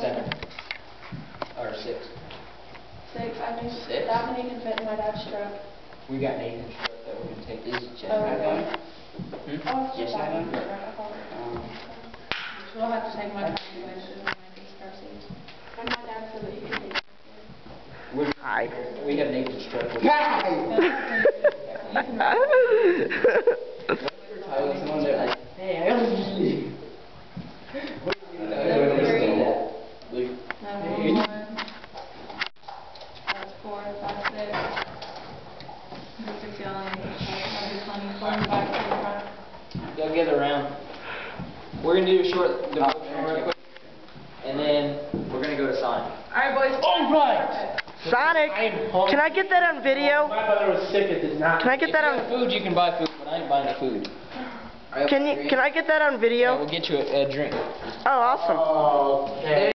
Seven. Or six. Six, I think Six? that many can fit in my dad's truck. We got Nathan's truck that we're gonna take. Is Jeff Oh, okay. one? Hmm? Oh, Yes, I that one. have. Right, I thought it- Um, We'll have to take my car anyway, so my these. And my dad said that he could take. We're, Hi. we have Nathan's truck. You can ride I was the one that like, hey, I only need Luke. Nine one one. That's four, five, six. That's six yelling. That'll be plenty. Going back to the front. Go gather around. We're gonna do a short devotion real quick, and then we're gonna go to sign. Alright, boys. All right. Sonic, I am can I get that on video? My mother was sick and did not. Can I get that If you have on? food, you can buy food, but I ain't buying the food. Can you? Can I get that on Yeah, video? we'll get you a, a drink. Oh, awesome. Oh, okay.